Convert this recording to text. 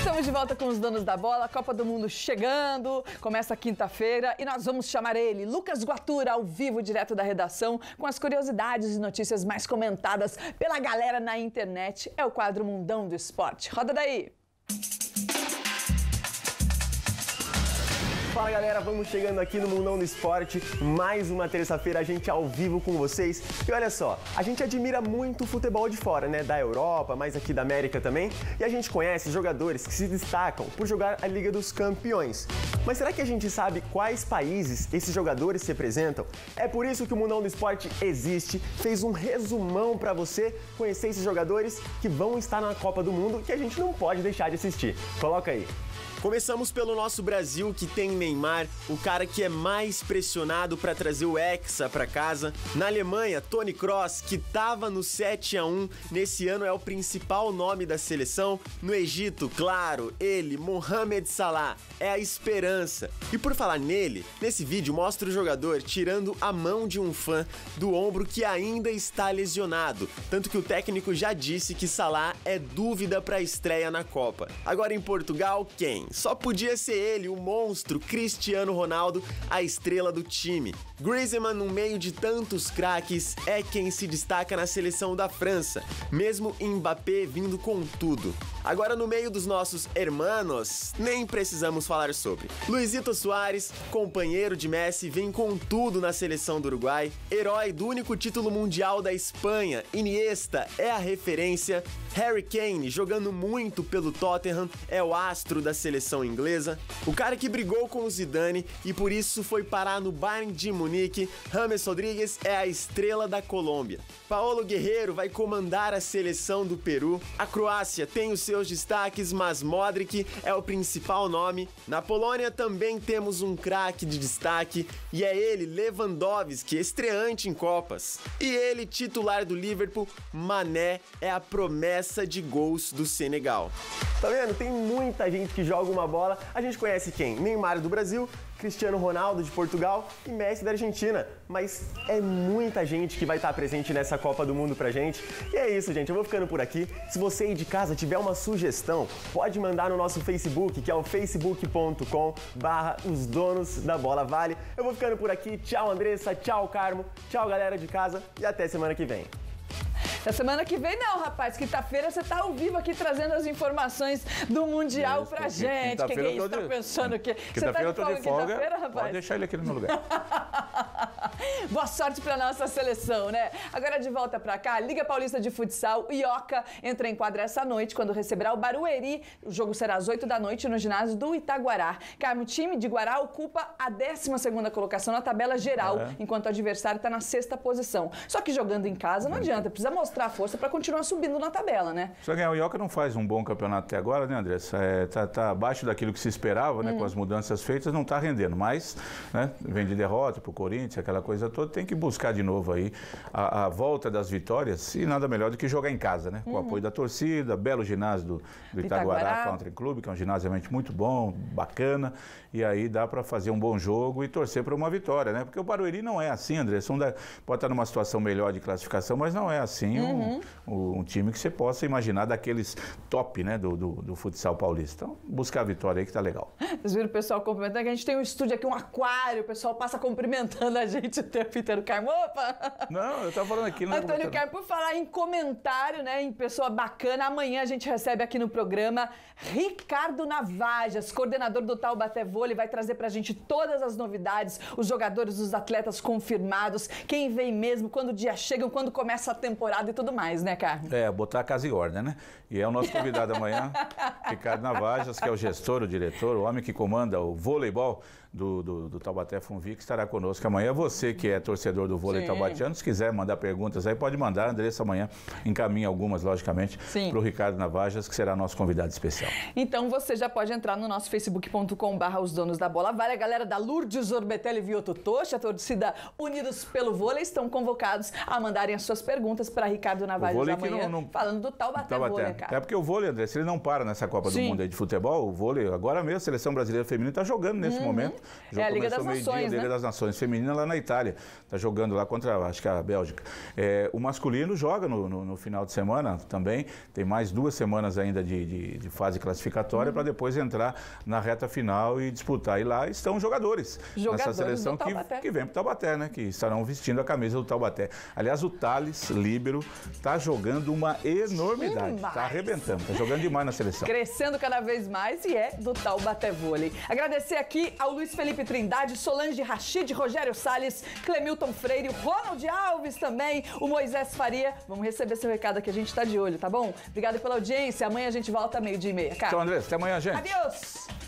Estamos de volta com os donos da bola, Copa do Mundo chegando, começa quinta-feira e nós vamos chamar ele, Lucas Guatura, ao vivo, direto da redação, com as curiosidades e notícias mais comentadas pela galera na internet. É o quadro Mundão do Esporte. Roda daí! Fala galera, vamos chegando aqui no Mundão do Esporte, mais uma terça-feira a gente ao vivo com vocês. E olha só, a gente admira muito o futebol de fora, né? Da Europa, mas aqui da América também. E a gente conhece jogadores que se destacam por jogar a Liga dos Campeões. Mas será que a gente sabe quais países esses jogadores se representam? É por isso que o Mundão do Esporte existe, fez um resumão para você conhecer esses jogadores que vão estar na Copa do Mundo que a gente não pode deixar de assistir. Coloca aí. Começamos pelo nosso Brasil, que tem Neymar, o cara que é mais pressionado para trazer o Hexa para casa. Na Alemanha, Tony Kroos, que tava no 7 a 1 nesse ano é o principal nome da seleção. No Egito, claro, ele, Mohamed Salah, é a esperança. E por falar nele, nesse vídeo mostra o jogador tirando a mão de um fã do ombro que ainda está lesionado, tanto que o técnico já disse que Salah é dúvida para a estreia na Copa. Agora em Portugal, quem? Só podia ser ele, o monstro Cristiano Ronaldo, a estrela do time. Griezmann, no meio de tantos craques, é quem se destaca na seleção da França, mesmo Mbappé vindo com tudo. Agora, no meio dos nossos hermanos, nem precisamos falar sobre. Luizito Soares, companheiro de Messi, vem com tudo na seleção do Uruguai, herói do único título mundial da Espanha, Iniesta é a referência, Harry Kane, jogando muito pelo Tottenham, é o astro da seleção inglesa, o cara que brigou com o Zidane e por isso foi parar no Bayern de Munique, James Rodrigues é a estrela da Colômbia. Paulo Guerreiro vai comandar a seleção do Peru. A Croácia tem os seus destaques, mas Modric é o principal nome. Na Polônia também temos um craque de destaque e é ele, Lewandowski, estreante em Copas. E ele, titular do Liverpool, Mané, é a promessa de gols do Senegal. Tá vendo? Tem muita gente que joga uma bola. A gente conhece quem? Neymar do Brasil, Cristiano Ronaldo de Portugal e Messi da Argentina. Mas é muita gente que vai estar presente nessa Copa do Mundo pra gente. E é isso, gente. Eu vou ficando por aqui. Se você aí de casa tiver uma sugestão, pode mandar no nosso Facebook, que é o facebook.com barra os donos da bola vale. Eu vou ficando por aqui. Tchau, Andressa. Tchau, Carmo. Tchau, galera de casa. E até semana que vem. Na semana que vem não, rapaz. Quinta-feira você tá ao vivo aqui trazendo as informações do Mundial isso, pra gente. Quem que é isso? Tá pensando que Você tá de folga quinta-feira, rapaz? Pode deixar ele aqui no meu lugar. Boa sorte pra nossa seleção, né? Agora de volta pra cá, Liga Paulista de Futsal, o Ioca entra em quadra essa noite quando receberá o Barueri. O jogo será às 8 da noite no ginásio do Itaguará. Carmo, o time de Guará ocupa a 12 colocação na tabela geral, é. enquanto o adversário está na sexta posição. Só que jogando em casa não adianta, precisa mostrar força para continuar subindo na tabela, né? Só que o Ioca não faz um bom campeonato até agora, né, André? É, tá, tá, abaixo daquilo que se esperava, né? Com as mudanças feitas, não está rendendo. Mas, né, vem de derrota pro Corinthians, aquela coisa toda, tem que buscar de novo aí a, a volta das vitórias e nada melhor do que jogar em casa, né? Com o uhum. apoio da torcida, belo ginásio do, do Itaguará, Itaguará Country Club, que é um ginásio realmente muito bom, bacana, e aí dá para fazer um bom jogo e torcer para uma vitória, né? Porque o Barueri não é assim, André, da, pode estar numa situação melhor de classificação, mas não é assim uhum. um, um, time que você possa imaginar daqueles top, né, do, do, do futsal paulista. Então, buscar a vitória aí que tá legal. Vocês viram o pessoal cumprimentando, que a gente tem um estúdio aqui, um aquário, o pessoal passa cumprimentando a gente o tempo inteiro. Carmo, opa! Não, eu tava falando aqui. Não Antônio Carmo, por falar em comentário, né, em pessoa bacana, amanhã a gente recebe aqui no programa Ricardo Navajas, coordenador do Taubaté Vôlei, vai trazer pra gente todas as novidades, os jogadores, os atletas confirmados, quem vem mesmo, quando o dia chega, quando começa a temporada e tudo mais, né, Carmo? É, botar a casa em ordem, né? E é o nosso convidado amanhã, Ricardo Navajas, que é o gestor, o diretor, o homem que comanda o voleibol do, do, do Taubaté Funvi, que estará conosco amanhã. Você que é torcedor do vôlei taubatiano, se quiser mandar perguntas aí, pode mandar. A Andressa amanhã encaminha algumas, logicamente, para o Ricardo Navajas, que será nosso convidado especial. Então você já pode entrar no nosso facebook.com barra os donos da bola. Vale a galera da Lourdes Orbetelli Vioto Tocha, a torcida Unidos pelo Vôlei, estão convocados a mandarem as suas perguntas para Ricardo Navajas amanhã, não, não... falando do Taubaté, Taubaté. Vôlei, cara. É porque o vôlei, André, se ele não para nessa Copa Sim. do Mundo aí de futebol, o vôlei, agora mesmo a seleção brasileira feminina está jogando nesse momento. O É a Liga começou das meio-dia, Nações, a Liga né? das Nações feminina lá na Itália. Está jogando lá contra, acho que a Bélgica. É, o masculino joga no, no- no final de semana também. Tem mais duas semanas ainda de, de- de fase classificatória Uhum. para depois entrar na reta final e disputar. E lá estão jogadores, Jogadores nessa seleção que, que vem para o Taubaté, né? Que estarão vestindo a camisa do Taubaté. Aliás, o Thales, líbero, está jogando uma enormidade. Está arrebentando, está jogando demais na seleção. Crescendo cada vez mais e é do Taubaté Vôlei. Agradecer aqui ao Luiz Felipe Trindade, Solange Rachid, Rogério Salles, Clemilton Freire, Ronald Alves também, o Moisés Faria. Vamos receber seu recado aqui, a gente tá de olho, tá bom? Obrigada pela audiência. Amanhã a gente volta meio-dia e meia. Cara. Então, André, até amanhã, gente. Adeus!